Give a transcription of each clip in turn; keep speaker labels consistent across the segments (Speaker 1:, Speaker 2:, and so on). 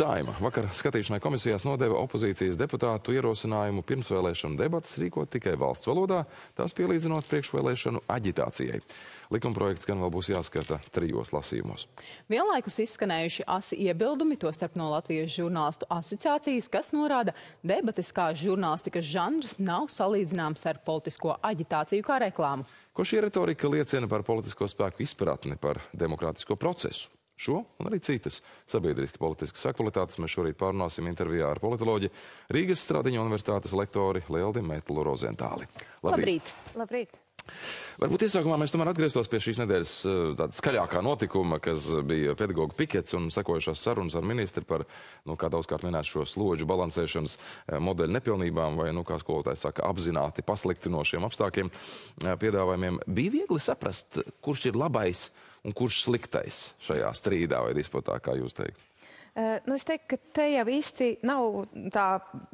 Speaker 1: Saima vakar skatīšanai komisijās nodeva opozīcijas deputātu ierosinājumu pirmsvēlēšanu debatas rīkot tikai valsts valodā, tās pielīdzinot priekšvēlēšanu aģitācijai. Likumprojekts gan vēl būs jāskata trijos lasījumos.
Speaker 2: Vienlaikus izskanējuši asi iebildumi, tostarp no Latvijas žurnālistu asociācijas, kas norāda, debates kā žurnālistikas žanrs nav salīdzināms ar politisko aģitāciju kā reklāmu.
Speaker 1: Ko šī retorika liecina par politisko spēku izpratni par demokrātisko procesu? Šo un arī citas sabiedriski politiskas aktualitātes mēs šorīt pārunāsim intervijā ar politoloģi Rīgas Stradiņa universitātes lektori Lieldi Metlu Rozentāli.
Speaker 2: Labrīt!
Speaker 3: Labrīt!
Speaker 1: Varbūt iesākumā mēs tomēr atgrieztos pie šīs nedēļas eh, tāda skaļākā notikuma, kas bija pedagoģa pikets un sekojušās sarunas ar ministri par, nu, kā daudzkārt minēt, šo slodžu balansēšanas eh, modeļu nepilnībām vai, nu, kā skolotājs saka, apzināti pasliktinošiem apstākļiem eh, piedāvājumiem. Bija viegli saprast, kurš ir labais un kurš sliktais šajā strīdā vai disputā, kā jūs teikt?
Speaker 3: Nu es teiktu, ka te jau īsti nav tā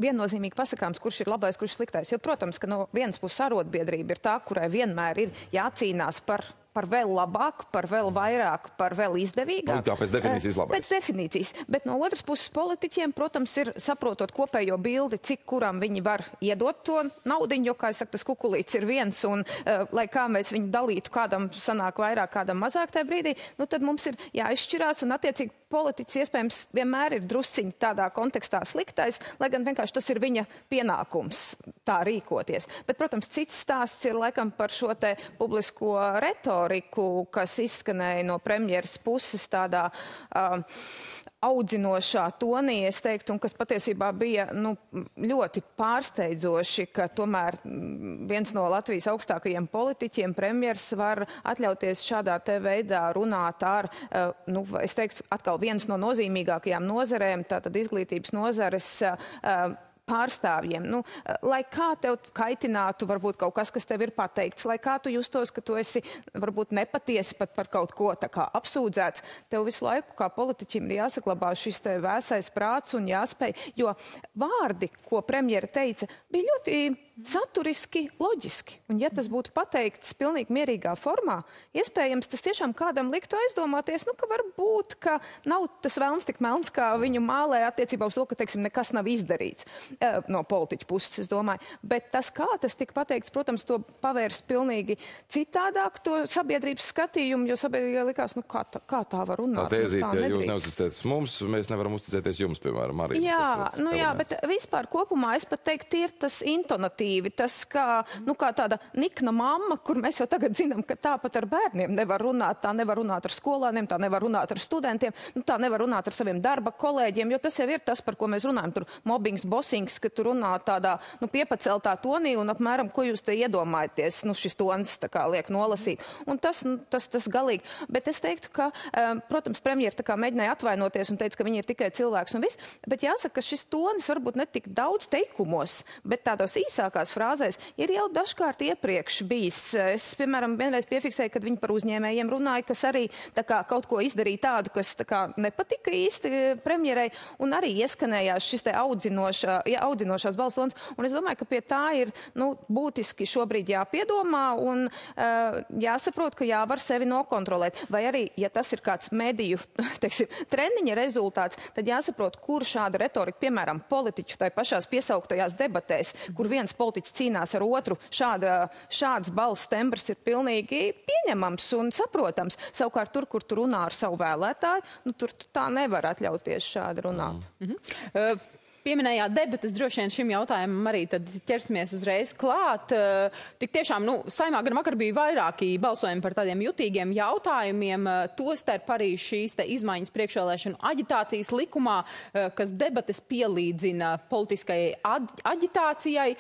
Speaker 3: viennozīmīgi pasakāms, kurš ir labais, kurš ir sliktais. Jo, protams, ka no vienas puses arotbiedrība ir tā, kurai vienmēr ir jācīnās par par vēl labāku, par vēl vairāk, par vēl izdevīgāku.
Speaker 1: Nu, tā pēc definīcijas labāk.
Speaker 3: Pēc definīcijas. Bet no otras puses politiķiem, protams, ir saprotot kopējo bildi, cik kuram viņi var iedot to naudiņu, jo, kā es saku, tas kukulīts ir viens, un uh, lai kā mēs viņu dalītu, kādam sanāk vairāk, kādam mazāk tajā brīdī, nu tad mums ir jāizšķirās, un attiecīgi politiķis iespējams vienmēr ir drusciņi tādā kontekstā sliktais, lai gan vienkārši tas ir viņa pienākums tā rīkoties. Bet, protams, cits stāsts ir laikam par šo te publisko retoriku, kas izskanēja no premjeras puses tādā uh, audzinošā tonī, es teiktu, un kas patiesībā bija nu, ļoti pārsteidzoši, ka tomēr viens no Latvijas augstākajiem politiķiem, premjers, var atļauties šādā te veidā runāt ar, uh, nu, es teiktu, atkal viens no nozīmīgākajām nozarēm, tātad izglītības nozares. Pārstāvjiem. Nu, lai kā tev kaitinātu, varbūt kaut kas, kas tev ir pateikts, lai kā tu justos, ka tu esi varbūt nepatiesi pat par kaut ko tā kā apsūdzēts, tev visu laiku kā politiķim ir jāsaklabā šis te vēsais prāts un jāspēj, jo vārdi, ko premjera teica, bija ļoti saturiski, loģiski. Un ja tas būtu pateikts pilnīgi mierīgā formā, iespējams, tas tiešām kādam liktu aizdomāties, nu, ka varbūt, ka nav tas vēlns tik melns, kā viņu mālē attiecībā uz to, ka, teiksim, nekas nav izdarīts. Eh, no politiķa puses, es domāju. Bet tas, kā tas tika pateikts, protams, to pavērs pilnīgi citādāk to sabiedrības skatījumu, jo sabiedrībai likās, nu kā tā, kā tā var runāt.
Speaker 1: Tā tēzīt, nu, tā ja jūs neuzticaties mums, mēs nevaram uzticēties jums, piemēram, arī.
Speaker 3: Jā, tas, tas nu jā, bet vispār kopumā es pat teiktu, ir tas intonatīvi, tas kā, nu kā tāda nikna mamma, kur mēs jau tagad zinām, ka tāpat ar bērniem nevar runāt, tā nevar runāt ar skolāniem, tā nevar runāt ar studentiem, nu tā nevar runāt ar saviem darba kolēģiem, jo tas jau ir tas, par ko mēs runājam, tur mobbings, taisnīgs, ka tu runā tādā nu, piepaceltā tonī un apmēram, ko jūs te iedomājaties. Nu, šis tons tā kā liek nolasīt. Un tas, nu, tas, tas galīgi. Bet es teiktu, ka, um, protams, premjera tā kā mēģināja atvainoties un teica, ka viņi ir tikai cilvēks un viss. Bet jāsaka, ka šis tonis varbūt ne tik daudz teikumos, bet tādos īsākās frāzēs ir jau dažkārt iepriekš bijis. Es, piemēram, vienreiz piefiksēju, kad viņi par uzņēmējiem runāja, kas arī kā, kaut ko izdarīja tādu, kas tā kā, nepatika īsti premjerai, un arī ieskanējās šis te audzinošā, ja, audzinošās balss lonas. Un es domāju, ka pie tā ir nu, būtiski šobrīd jāpiedomā un uh, jāsaprot, ka jāvar sevi nokontrolēt. Vai arī, ja tas ir kāds mediju teiksim, treniņa rezultāts, tad jāsaprot, kur šāda retorika, piemēram, politiķu tai pašās piesauktajās debatēs, kur viens politiķis cīnās ar otru, šāda, šāds balss tembrs ir pilnīgi pieņemams un saprotams. Savukārt tur, kur tu runā ar savu vēlētāju, nu, tur tā nevar atļauties šādi runāt. Mm -hmm. uh,
Speaker 2: pieminējāt debatas, droši vien šim jautājumam arī tad ķersimies uzreiz klāt. Eh, tik tiešām, nu, saimā gan vakar bija vairāki balsojumi par tādiem jutīgiem jautājumiem, eh, tostarp arī šīs te izmaiņas priekšvēlēšanu aģitācijas likumā, eh, kas debates pielīdzina politiskajai aģitācijai.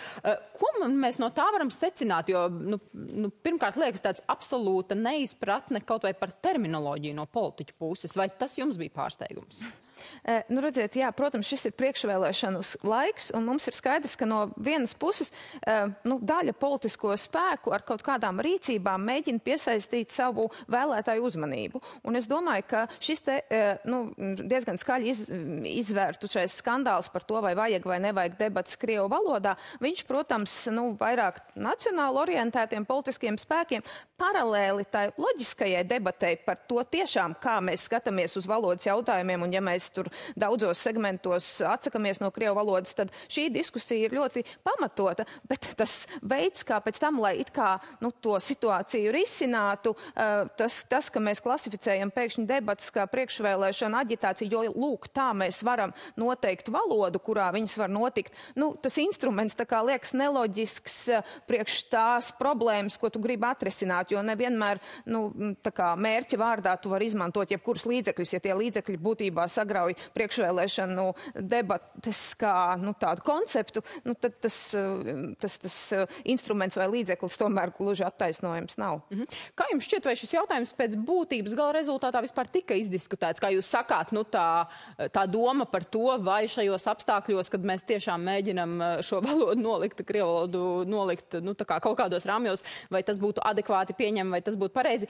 Speaker 2: Ko mēs no tā varam secināt? Jo, nu, nu, pirmkārt, liekas tāds absolūta neizpratne kaut vai par terminoloģiju no politiķu puses. Vai tas jums bija pārsteigums?
Speaker 3: E, nu, redziet, jā, protams, šis ir priekšvēlēšanu laiks, un mums ir skaidrs, ka no vienas puses e, nu, daļa politisko spēku ar kaut kādām rīcībām mēģina piesaistīt savu vēlētāju uzmanību. Un es domāju, ka šis te, e, nu, diezgan skaļi iz, izvērtušais skandāls par to, vai vajag vai nevajag debats Krievu valodā, viņš, protams, nu, vairāk nacionāli orientētiem politiskiem spēkiem paralēli tai loģiskajai debatei par to tiešām, kā mēs skatāmies uz valodas jautājumiem un ja mēs mēs tur daudzos segmentos atsakamies no krievu valodas, tad šī diskusija ir ļoti pamatota. Bet tas veids, kā pēc tam, lai it kā nu, to situāciju risinātu, uh, tas, tas, ka mēs klasificējam pēkšņi debatas kā priekšvēlēšana aģitāciju, jo lūk, tā mēs varam noteikt valodu, kurā viņas var notikt. Nu, tas instruments tā kā liekas neloģisks uh, priekš tās problēmas, ko tu gribi atrisināt, jo nevienmēr nu, tā kā mērķa vārdā tu vari izmantot jebkurus līdzekļus, ja tie līdzekļi būtībā sagrauj priekšvēlēšanu debates kā nu, tādu konceptu, nu, tad tas, uh, tas, tas instruments vai līdzeklis tomēr gluži attaisnojams nav. Mm -hmm.
Speaker 2: Kā jums šķiet, vai šis jautājums pēc būtības gala rezultātā vispār tika izdiskutēts? Kā jūs sakāt, nu, tā, tā doma par to, vai šajos apstākļos, kad mēs tiešām mēģinam uh, šo valodu nolikt, krievu valodu nolikt nu, kā kaut kādos rāmjos, vai tas būtu adekvāti pieņem, vai tas būtu pareizi.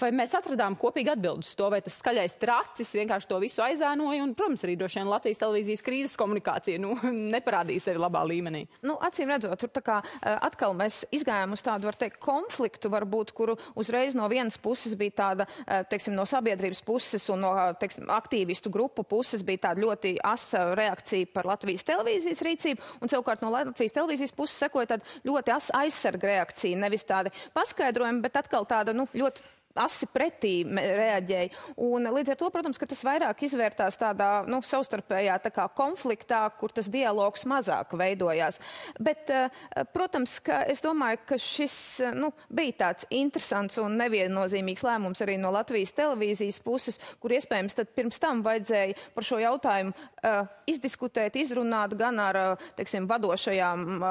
Speaker 2: Vai mēs atradām kopīgi atbildus to, vai tas skaļais tracis vienkārši to visu aizēnoja? Un, protams, arī droši vien Latvijas televīzijas krīzes komunikācija nu, neparādīja sevi labā līmenī.
Speaker 3: Nu, acīm redzot, tur kā uh, atkal mēs izgājām uz tādu, teikt, konfliktu, varbūt, kuru uzreiz no vienas puses bija tāda, uh, teiksim, no sabiedrības puses un no teiksim, aktīvistu grupu puses bija tāda ļoti asa reakcija par Latvijas televīzijas rīcību, un savukārt no Latvijas televīzijas puses sekoja tāda ļoti asa aizsarga reakcija, nevis tāda paskaidrojuma, bet atkal tāda nu, ļoti asi pretī reaģēja. Un, līdz ar to, protams, ka tas vairāk izvērtās tādā nu, savstarpējā tā kā, konfliktā, kur tas dialogs mazāk veidojās. Bet, eh, protams, ka es domāju, ka šis nu, bija tāds interesants un neviennozīmīgs lēmums arī no Latvijas televīzijas puses, kur iespējams pirms tam vajadzēja par šo jautājumu uh, izdiskutēt, izrunāt gan ar uh, teiksim, vadošajām,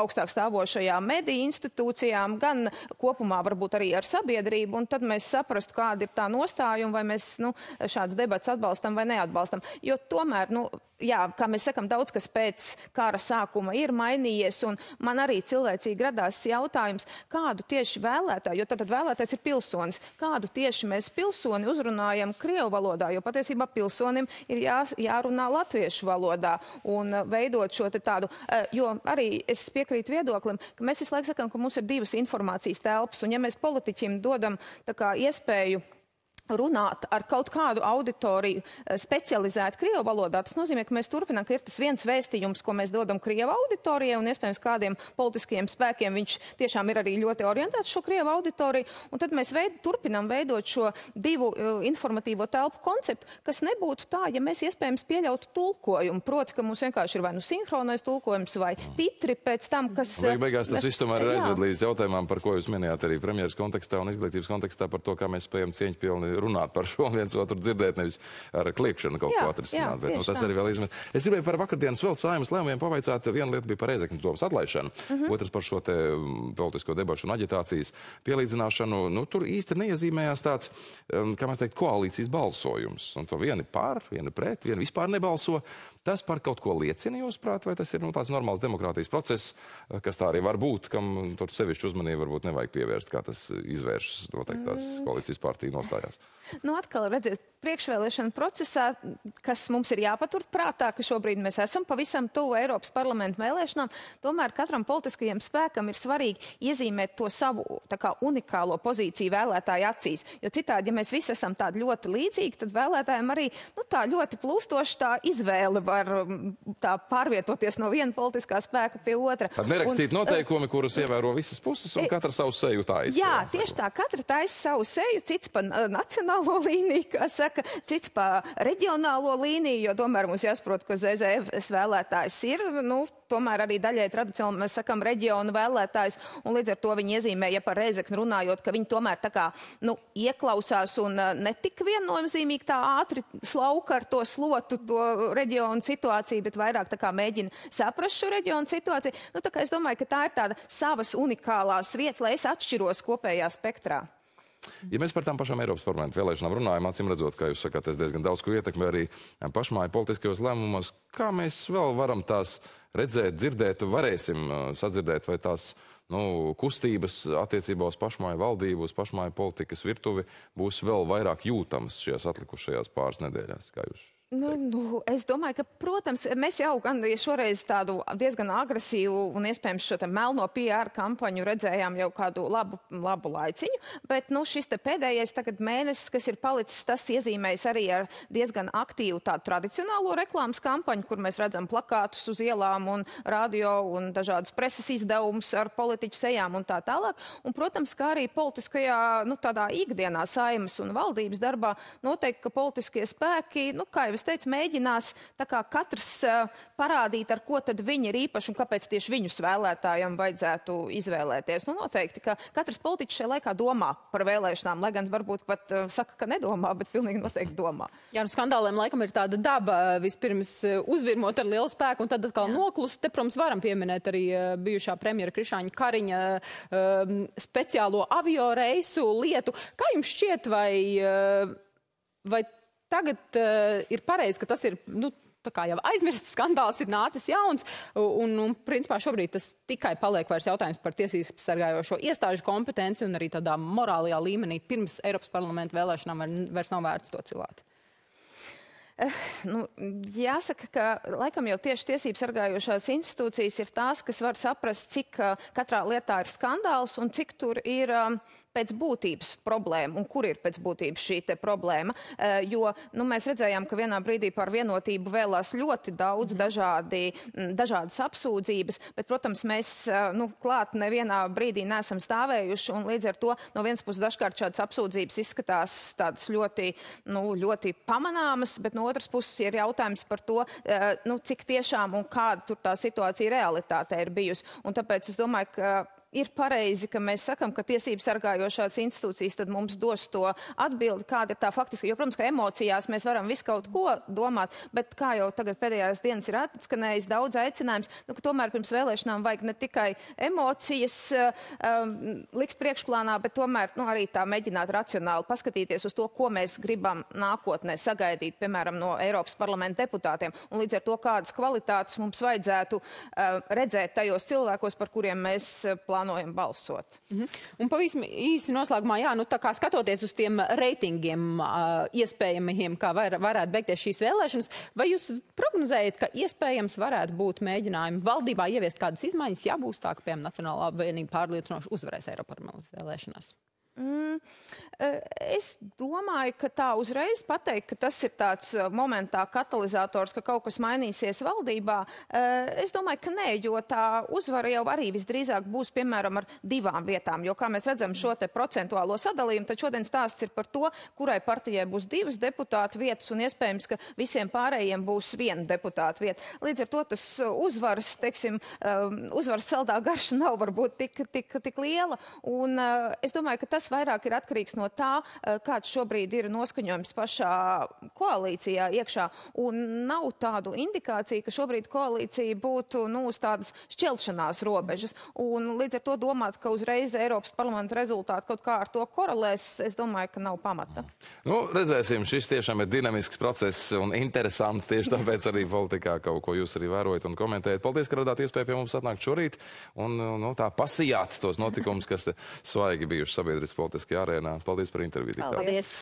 Speaker 3: augstāk stāvošajām mediju institūcijām, gan kopumā varbūt arī ar sabiedrību. Un tad mēs saprastu, kāda ir tā nostāja un vai mēs nu, šādas debats atbalstam vai neatbalstam. Jo tomēr, nu, jā, kā mēs sakam, daudz kas pēc kara sākuma ir mainījies, man arī cilvēcīgi radās jautājums, kādu tieši vēlētāju, jo tad vēlētājs ir pilsonis, kādu tieši mēs pilsoni uzrunājam Krievu valodā, jo patiesībā pilsonim ir jā, jārunā latviešu valodā un veidot šo tādu, eh, jo arī es piekrītu viedoklim, ka mēs visu laiku sakam, ka mums ir divas informācijas telpas, un ja mēs politiķim dodam tā kā iespēju runāt ar kaut kādu auditoriju eh, specializētu Krievu valodā, tas nozīmē, ka mēs turpinām, ka ir tas viens vēstījums, ko mēs dodam Krievu auditorijai, un iespējams kādiem politiskiem spēkiem viņš tiešām ir arī ļoti orientēts šo Krievu auditoriju, un tad mēs veid, turpinām veidot šo divu uh, informatīvo telpu konceptu, kas nebūtu tā, ja mēs iespējams pieļautu tulkojumu, proti, ka mums vienkārši ir vai nu sinhronais tulkojums vai titri pēc tam, kas...
Speaker 1: Beig beigās tas viss tomēr ir aizved līdz jautājumam, par ko jūs minējāt arī premjeras kontekstā un izglītības kontekstā par to, kā mēs spējam cieņpilni runāt par šo viens otru dzirdēt, nevis ar kliekšanu kaut jā, ko atrisināt. Bet, nu, tas tā. arī vēl izmet. Es gribēju par vakardienas vēl saimas lēmumiem pavaicāt. Viena lieta bija par Reizeknas domas atlaišanu, mhm. -huh. otrs par šo te mm, politisko debašu un aģitācijas pielīdzināšanu. Nu, tur īsti neiezīmējās tāds, um, kā mēs teikt, koalīcijas balsojums. Un to vieni par, vieni pret, vieni vispār nebalso. Tas par kaut ko liecina, jūsuprāt, vai tas ir nu, tāds normāls demokrātijas process, kas tā arī var būt, kam tur sevišķu uzmanību varbūt nevajag pievērst, kā tas izvēršas noteiktās mm. koalīcijas partiju nostājās?
Speaker 3: Nu, atkal, redziet, priekšvēlēšana procesā, kas mums ir jāpatur prātā, ka šobrīd mēs esam pavisam tuvu Eiropas parlamentu vēlēšanām, tomēr katram politiskajam spēkam ir svarīgi iezīmēt to savu kā, unikālo pozīciju vēlētāju acīs. Jo citādi, ja mēs visi esam tādi ļoti līdzīgi, tad vēlētājiem arī nu, tā ļoti plūstoši tā izvēle var tā pārvietoties no viena politiskā spēka pie otra.
Speaker 1: Tad nerakstīt un, noteikumi, kurus ievēro visas puses, un katra savu seju taisa.
Speaker 3: Jā, tieši tā, katra taisa savu seju, cits pa nacionālo līniju, kā saka cits pa reģionālo līniju, jo tomēr mums jāsaprot, ka ZZF vēlētājs ir, nu, tomēr arī daļai tradicionāli mēs sakam reģionu vēlētājs, un līdz ar to viņi iezīmēja par Reizekni runājot, ka viņi tomēr tā kā, nu, ieklausās un uh, netik viennozīmīgi tā ātri slauka ar to slotu, to reģionu situāciju, bet vairāk tā kā mēģina saprast šo reģionu situāciju. Nu, tā kā es domāju, ka tā ir tāda savas unikālās vietas, lai es atšķiros kopējā spektrā.
Speaker 1: Ja mēs par tām pašām Eiropas parlamentu vēlēšanām runājam, acīm redzot, kā jūs sakāt, tas diezgan daudz ko ietekmē arī pašmāju politiskajos lēmumos, kā mēs vēl varam tās redzēt, dzirdēt, varēsim uh, sadzirdēt, vai tās nu, kustības attiecībā uz pašmāju valdību, uz pašmāju politikas virtuvi būs vēl vairāk jūtamas šajās atlikušajās pāris nedēļās, kā jūs
Speaker 3: Nu, nu, es domāju, ka, protams, mēs jau gan šoreiz tādu diezgan agresīvu un iespējams šo melno PR kampaņu redzējām jau kādu labu, labu laiciņu, bet nu, šis pēdējais tagad mēnesis, kas ir palicis, tas iezīmējas arī ar diezgan aktīvu tādu tradicionālo reklāmas kampaņu, kur mēs redzam plakātus uz ielām un radio un dažādas preses izdevumus ar politiķu sejām un tā tālāk. Un, protams, kā arī politiskajā, nu, tādā ikdienā saimas un valdības darbā noteikti, ka politiskie spēki, nu, kā jau es teicu, mēģinās katrs uh, parādīt, ar ko tad viņi ir īpaši un kāpēc tieši viņus vēlētājiem vajadzētu izvēlēties. Nu, noteikti, ka katrs politiķis šajā laikā domā par vēlēšanām, lai gan varbūt pat uh, saka, ka nedomā, bet pilnīgi noteikti domā.
Speaker 2: Jā, nu skandāliem laikam ir tāda daba vispirms uzvirmot ar lielu spēku un tad atkal noklust. Te, protams, varam pieminēt arī bijušā premjera Krišāņa Kariņa uh, speciālo avio reisu lietu. Kā jums šķiet, vai, vai tagad uh, ir pareizi, ka tas ir. Nu, jau aizmirsts skandāls ir nācis jauns, un, un principā šobrīd tas tikai paliek vairs jautājums par tiesības sargājošo iestāžu kompetenci un arī tādā morālajā līmenī pirms Eiropas parlamenta vēlēšanām vairs nav vērts to cilāt.
Speaker 3: Nu, jāsaka, ka laikam jau tieši tiesību sargājošās institūcijas ir tās, kas var saprast, cik katrā lietā ir skandāls un cik tur ir pēc būtības problēma un kur ir pēc būtības šī problēma. Jo nu, mēs redzējām, ka vienā brīdī par vienotību vēlās ļoti daudz mhm. dažādi, dažādas apsūdzības, bet, protams, mēs nu, klāt nevienā brīdī neesam stāvējuši un līdz ar to no vienas puses dažkārt šādas apsūdzības izskatās tādas ļoti, nu, ļoti pamanāmas, bet no otras puses ir jautājums par to, uh, nu, cik tiešām un kāda tur tā situācija realitātē ir bijusi. Un tāpēc es domāju, ka ir pareizi, ka mēs sakam, ka tiesības sargājošās institūcijas tad mums dos to atbildi, kāda ir tā faktiski. Jo, protams, ka emocijās mēs varam visu kaut ko domāt, bet kā jau tagad pēdējās dienas ir atskanējis daudz aicinājums, nu, ka tomēr pirms vēlēšanām vajag ne tikai emocijas um, likt priekšplānā, bet tomēr nu, arī tā mēģināt racionāli paskatīties uz to, ko mēs gribam nākotnē sagaidīt, piemēram, no Eiropas parlamenta deputātiem. Un līdz ar to, kādas kvalitātes mums vajadzētu uh, redzēt tajos cilvēkos, par kuriem mēs uh, plānojam plānojam balsot.
Speaker 2: Mm -hmm. Un pavisam īsi noslēgumā, jā, nu tā kā skatoties uz tiem reitingiem uh, iespējamiem, kā var, varētu beigties šīs vēlēšanas, vai jūs prognozējat, ka iespējams varētu būt mēģinājumi valdībā ieviest kādas izmaiņas, ja būs tā, ka, piemēram, Nacionālā apvienība pārliecinoši uzvarēs Eiroparlamentu vēlēšanās?
Speaker 3: Mm, eh, es domāju, ka tā uzreiz pateikt, ka tas ir tāds eh, momentā katalizators, ka kaut kas mainīsies valdībā. Eh, es domāju, ka nē, jo tā uzvara jau arī visdrīzāk būs piemēram ar divām vietām. Jo, kā mēs redzam šo te procentuālo sadalījumu, tad šodien stāsts ir par to, kurai partijai būs divas deputātu vietas un iespējams, ka visiem pārējiem būs viena deputāta vieta. Līdz ar to tas uzvaras, teiksim, uzvaras saldā garša nav varbūt tik, tik, tik liela. Un es domāju, ka tas tas vairāk ir atkarīgs no tā, eh, kāds šobrīd ir noskaņojums pašā koalīcijā iekšā. Un nav tādu indikāciju, ka šobrīd koalīcija būtu nu, uz tādas šķelšanās robežas. Un līdz ar to domāt, ka uzreiz Eiropas parlamenta rezultāti kaut kā ar to korelēs, es domāju, ka nav pamata.
Speaker 1: Nu, redzēsim, šis tiešām ir dinamisks process un interesants. Tieši tāpēc arī politikā kaut ko jūs arī vērojat un komentējat. Paldies, ka radāt iespēju pie mums atnākt šorīt un nu, tā pasijāt tos notikumus, kas svaigi bijuši sabiedriski politiskajā arēnā. Paldies par interviju.
Speaker 2: Paldies!